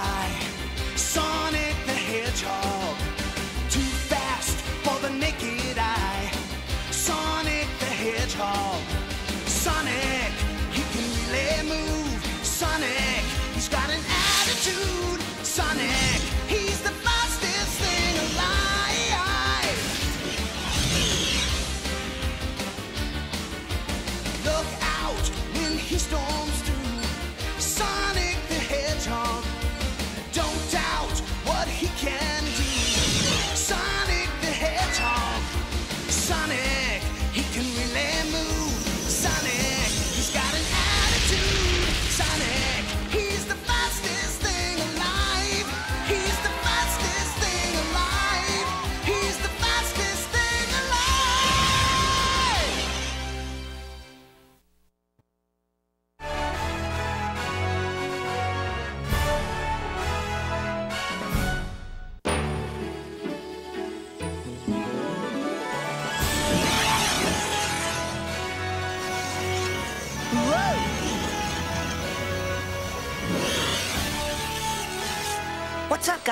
fly.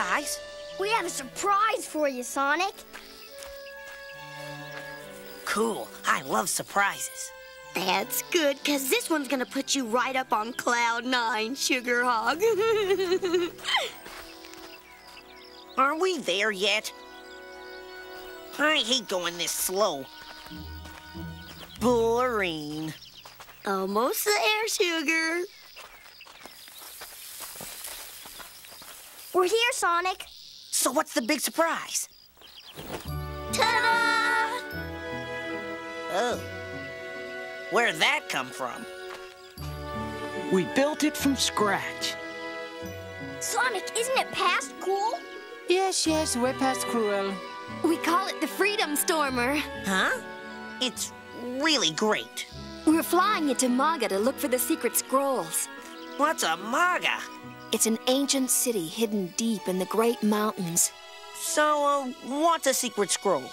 Guys? We have a surprise for you, Sonic. Cool. I love surprises. That's good, because this one's going to put you right up on cloud nine, Sugar Hog. Are we there yet? I hate going this slow. Boring. Almost there, Sugar. We're here, Sonic. So what's the big surprise? Ta-da! Oh. Where'd that come from? We built it from scratch. Sonic, isn't it past cool? Yes, yes, we're past cruel. We call it the Freedom Stormer. Huh? It's really great. We're flying it to Maga to look for the secret scrolls. What's a maga? It's an ancient city hidden deep in the Great Mountains. So, uh, what's a secret scroll?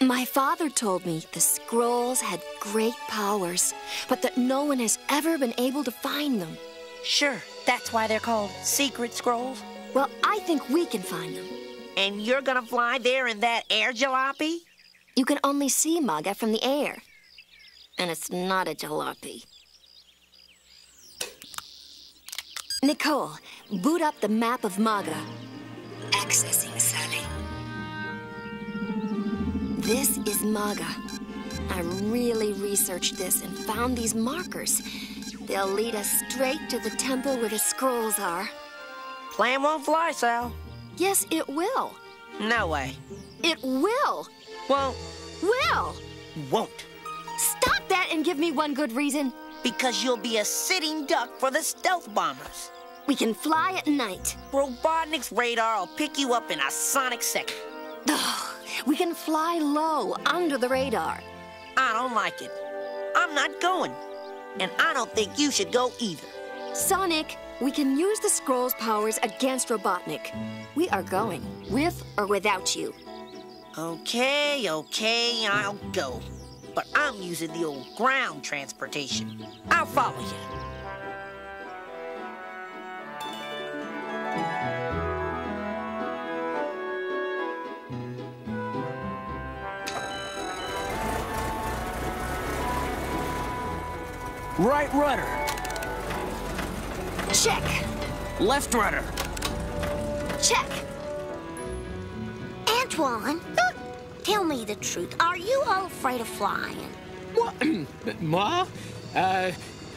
My father told me the scrolls had great powers, but that no one has ever been able to find them. Sure, that's why they're called secret scrolls. Well, I think we can find them. And you're gonna fly there in that air jalopy? You can only see Maga from the air. And it's not a jalopy. Nicole, boot up the map of Maga. Accessing Sally. This is Maga. I really researched this and found these markers. They'll lead us straight to the temple where the scrolls are. Plan won't fly, Sal. Yes, it will. No way. It will. Well, Will. won't. Stop that and give me one good reason. Because you'll be a sitting duck for the stealth bombers. We can fly at night. Robotnik's radar will pick you up in a sonic second. We can fly low under the radar. I don't like it. I'm not going. And I don't think you should go either. Sonic, we can use the scroll's powers against Robotnik. We are going, with or without you. Okay, okay, I'll go. But I'm using the old ground transportation. I'll follow you. Right rudder, Check, left rudder. check. Antoine, tell me the truth. Are you all afraid of flying? What? Moi? Uh,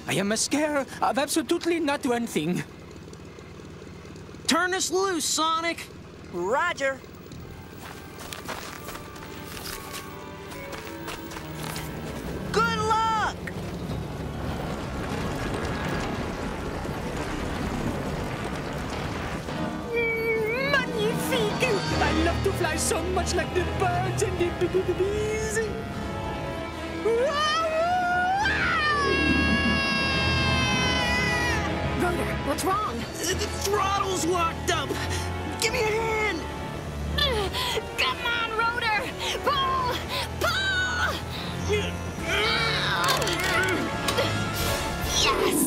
I am a scared of absolutely not one thing. Turn us loose, Sonic. Roger. Fly so much like the birds and the bee- bee- bees. Rotor, what's wrong? The throttle's locked up. Give me a hand. Come on, Rotor! Pull! Pull! Yes!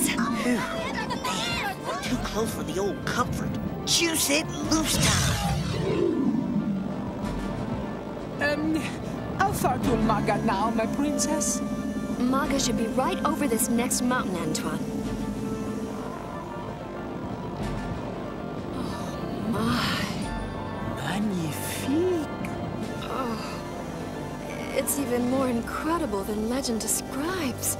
Too close for the old comfort. juice it loose time. Um, how far to Maga now, my princess? Maga should be right over this next mountain, Antoine. Oh, my. Magnifique. It's even more incredible than legend describes.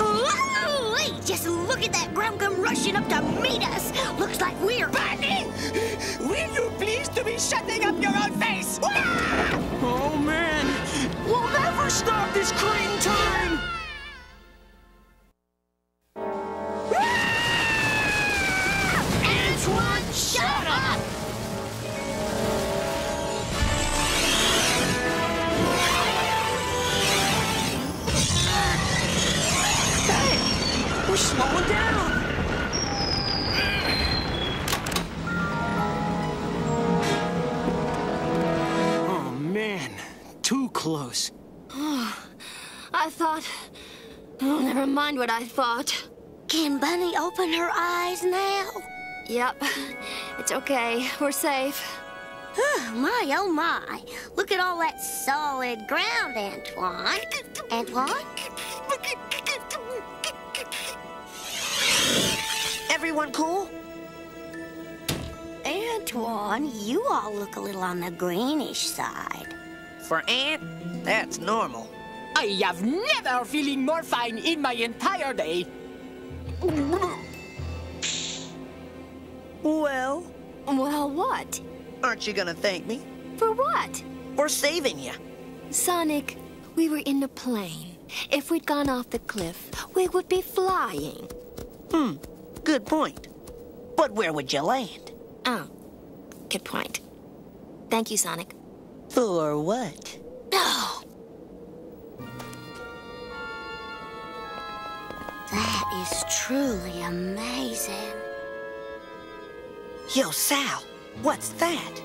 Ooh, hey, just look at that ground come rushing up to meet us. Looks like we're... Bunny! Will you please to be shutting up open her eyes now? Yep. It's okay. We're safe. my, oh my. Look at all that solid ground, Antoine. Antoine? Everyone cool? Antoine, you all look a little on the greenish side. For Ant, that's normal. I have never feeling more fine in my entire day. Well, Well, what? aren't you gonna thank me For what? for saving you? Sonic, we were in a plane. If we'd gone off the cliff, we would be flying. Hmm, good point. But where would you land? Oh, good point. Thank you, Sonic. For what? Truly amazing. Yo, Sal, what's that?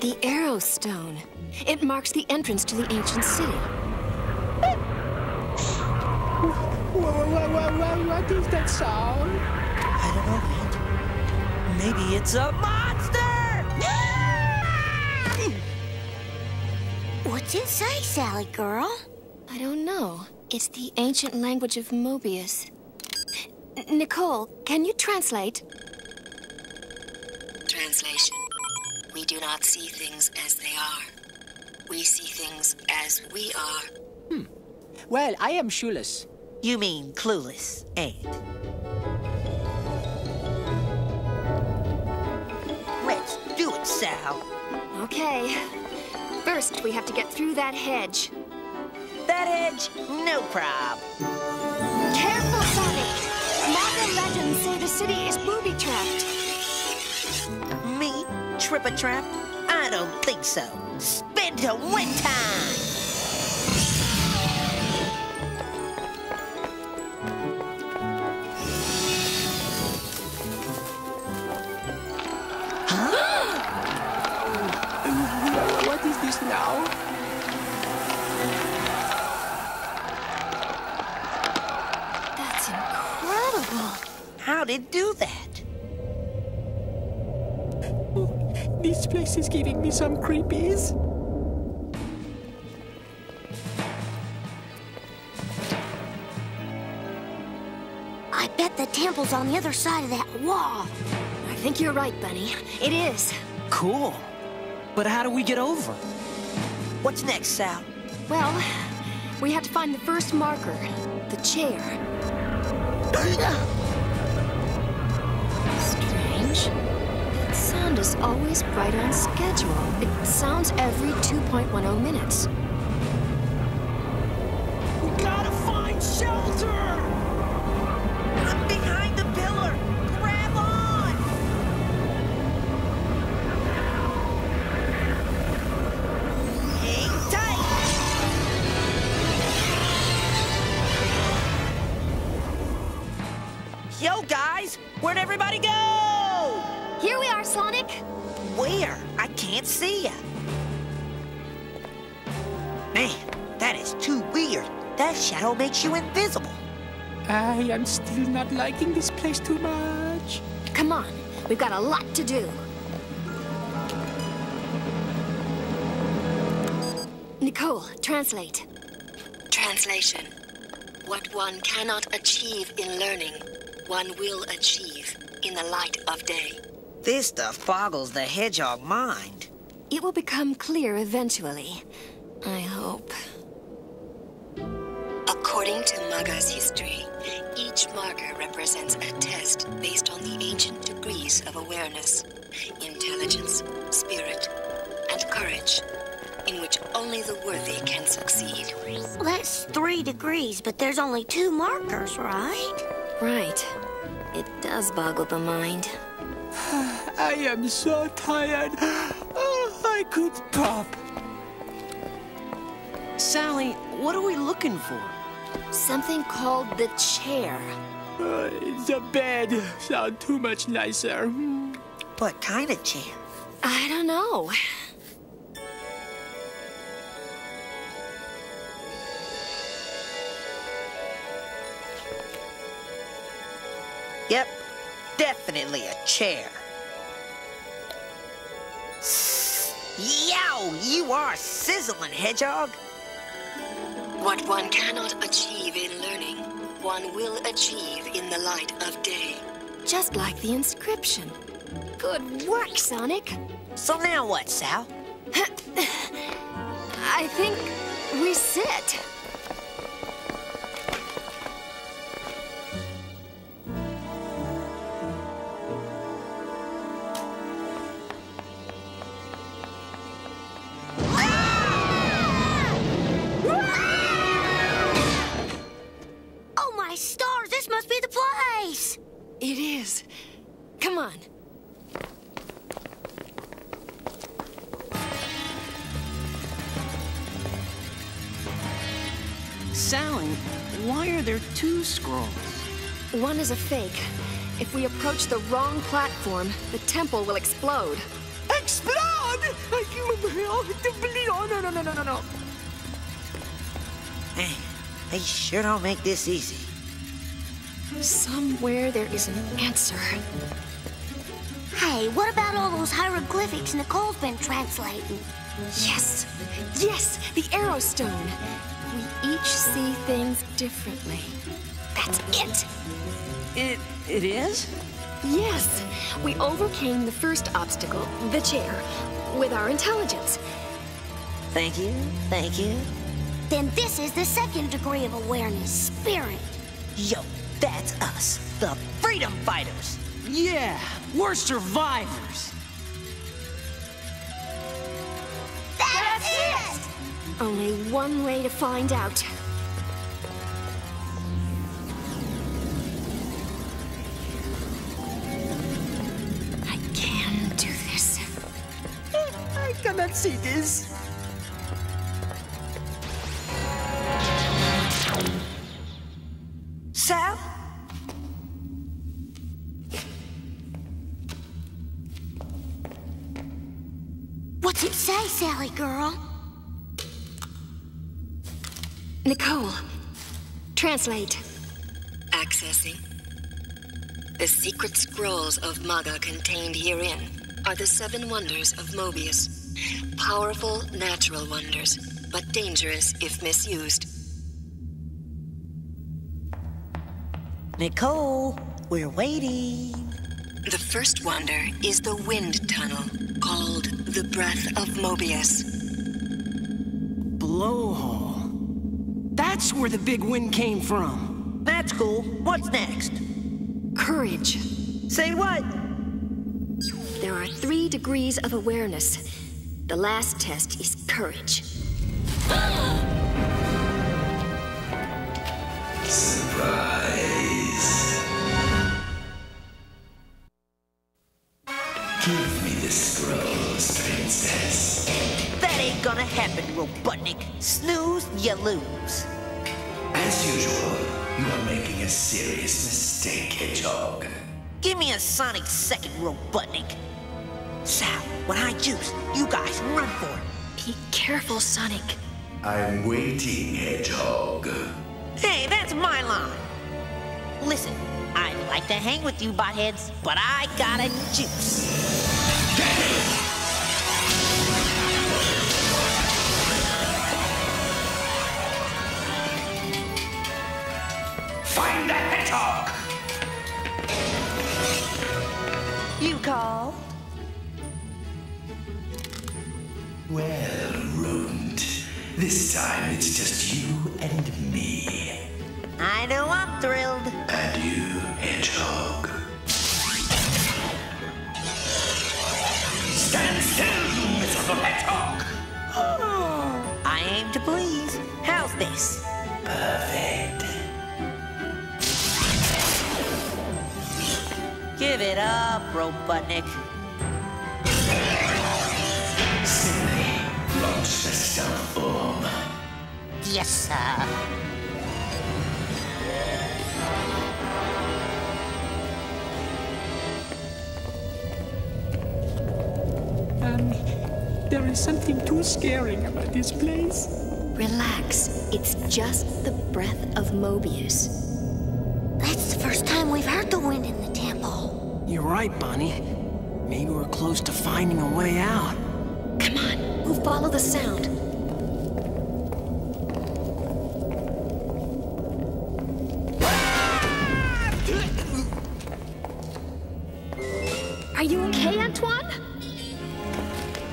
The Arrow Stone. It marks the entrance to the ancient city. What, what is that sound? I don't know, Ant. Maybe it's a monster! What's it say, Sally girl? I don't know. It's the ancient language of Mobius. N- Nicole, can you translate? Translation We do not see things as they are. We see things as we are. Hmm. Well, I am shoeless. You mean clueless, Ant. Let's do it, Sal. Okay. First, we have to get through that hedge. That edge, no prob. The city is booby-trapped. Me, trip a trap? I don't think so. Spin to win time! What is this now? How'd it do that? This place is giving me some creepies. I bet the temple's on the other side of that wall. I think you're right, Bunny. It is. Cool. But how do we get over? What's next, Sal? Well, we have to find the first marker, the chair. That sound is always right on schedule. It sounds every 2.10 minutes. See ya. Man, that is too weird. That shadow makes you invisible. I am still not liking this place too much. much. Come on, we've got a lot to do. Nicole, translate. Translation What one cannot achieve in learning, one will achieve in the light of day. This stuff boggles the hedgehog mind. It will become clear eventually. I hope. According to Maga's history, each marker represents a test based on the ancient degrees of awareness, intelligence, spirit, and courage, in which only the worthy can succeed. That's three degrees, but there's only two markers, right? Right. It does boggle the mind. I am so tired. I could pop. Sally, what are we looking for? Something called the chair. Uh, the bed sound too much nicer. What kind of chair? I don't know. Yep, definitely a chair. Yow, you are sizzling, hedgehog. What one cannot achieve in learning, one will achieve in the light of day. Just like the inscription. Good work, Sonic. So now what, Sal? I think we sit. It is. Come on. Sally, why are there two scrolls? One is a fake. If we approach the wrong platform, the temple will explode. Explode! I can't believe it. Oh, no, no, no, no, no, no. Man, they sure don't make this easy. Somewhere there is an answer. Hey, what about all those hieroglyphics Nicole's been translating? Yes! Yes! The arrow stone! We each see things differently. That's it! It it is? Yes! We overcame the first obstacle, the chair, with our intelligence. Thank you, thank you. Then this is the second degree of awareness, spirit. Yo, that's us, the freedom fighters. Yeah, we're survivors. That's it! Only one way to find out. I can do this. I cannot see this. Sal? What's it say, Sally girl? Nicole, translate. Accessing. The secret scrolls of Maga contained herein are the seven wonders of Mobius. Powerful natural wonders, but dangerous if misused. Nicole, we're waiting. The first wonder is the wind tunnel, called the Breath of Mobius. Blowhole. That's where the big wind came from. That's cool. What's next? Courage. Say what? There are three degrees of awareness. The last test is courage. you lose. As usual, you are making a serious mistake, Hedgehog. Give me a Sonic second, Robotnik. Sal, when I juice, you guys run for it. Be careful, Sonic. I'm waiting, Hedgehog. Hey, that's my line. Listen, I'd like to hang with you, botheads, but I got a juice. Hedgehog! You call? Well, rodent. This time it's just you and me. I know I'm thrilled. And you, hedgehog. Stand still, you miserable hedgehog! I aim to please. How's this? Perfect. Give it up, Robotnik. Silly. Launch the stealth orb. Yes, sir. Um, there is something too scaring about this place. Relax. It's just the breath of Mobius. Right, Bunny. Maybe we're close to finding a way out. Come on, we'll follow the sound. Are you okay, Antoine?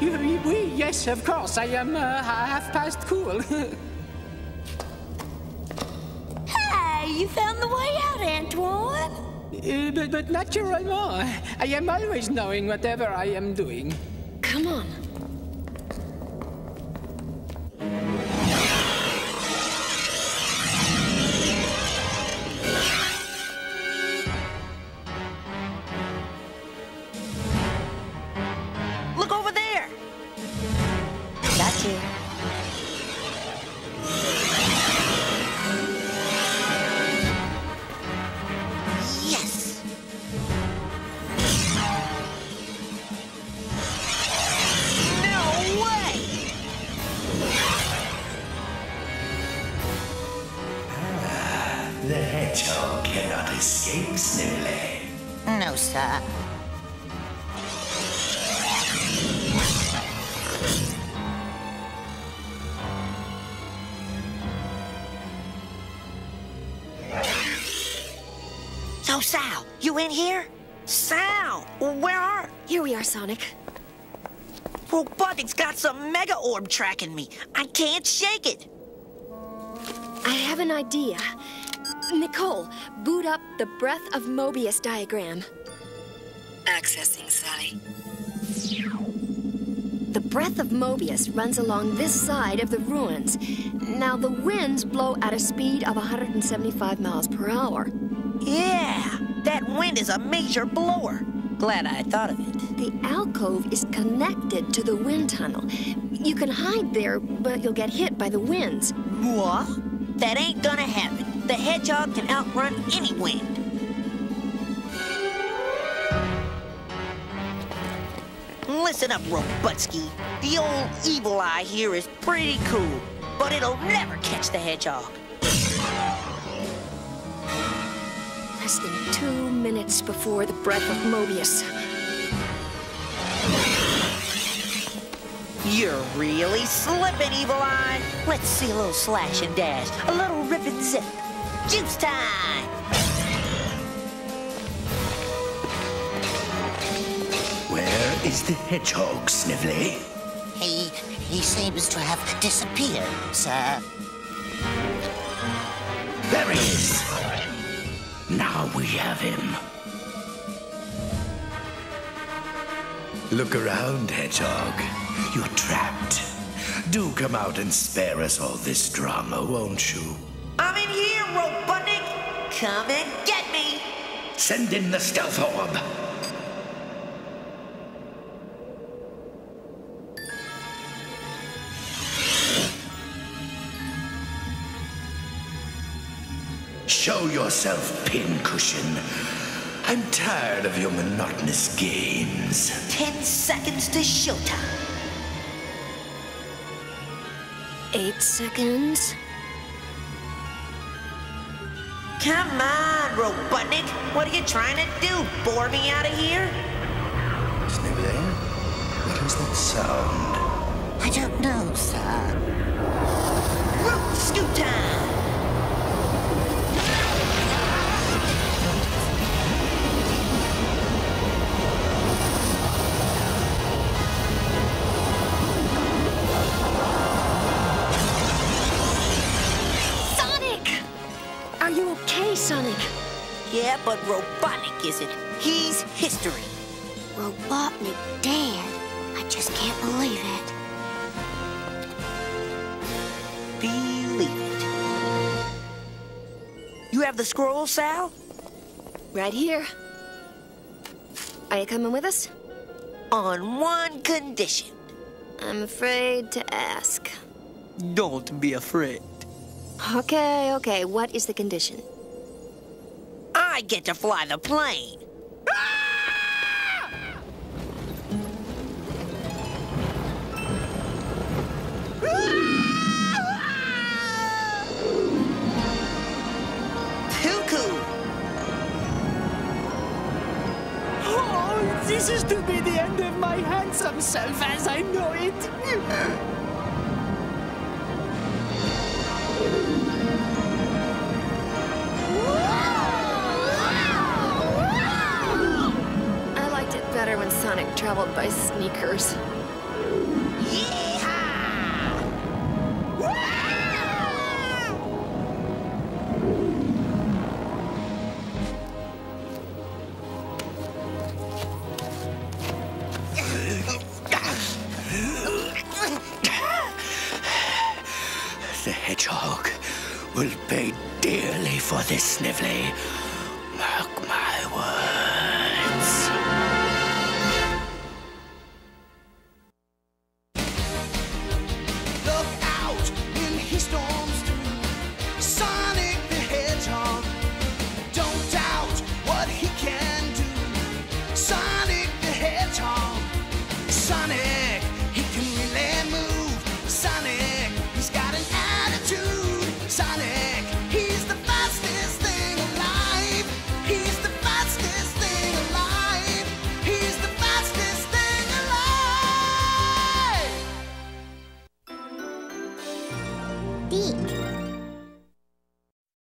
Oui, oui, yes, of course. I am uh, half past cool. Hey, you Uh, but, but naturally, I am always knowing whatever I am doing. Come on. So, Sal, you in here? Sal, where are? Here we are, Sonic. Robotnik's got some mega orb tracking me. I can't shake it. I have an idea. Nicole, boot up the breath of Mobius diagram. Accessing Sally. The breath of Mobius runs along this side of the ruins. Now, the winds blow at a speed of 175 miles per hour. Yeah, that wind is a major blower. Glad I thought of it. The alcove is connected to the wind tunnel. You can hide there, but you'll get hit by the winds. What? That ain't gonna happen. The hedgehog can outrun any wind. Listen up, Robutsky. The old evil eye here is pretty cool, but it'll never catch the hedgehog. Less than two minutes before the breath of Mobius. You're really slipping, Evil Eye. Let's see a little slash and dash, a little rip and zip. Juice time! Where is the hedgehog, Snively? He, he seems to have disappeared, sir. There he is. Now we have him. Look around, hedgehog. You're trapped. Do come out and spare us all this drama, won't you? I'm in here, Robotnik! Come and get me! Send in the stealth orb. Yourself, pincushion. I'm tired of your monotonous games. Ten seconds to showtime. Eight seconds. Come on, Robotnik. What are you trying to do? Bore me out of here? Snively, what is that sound? I don't know, sir. Root scoot time! But Robotnik isn't. He's history. Robotnik dead. I just can't believe it. Believe it. You have the scroll, Sal? Right here. Are you coming with us? On one condition. I'm afraid to ask. Don't be afraid. Okay, okay. What is the condition? I get to fly the plane. Cuckoo! Oh, this is to be the end of my handsome self as I know it. Sonic traveled by sneakers.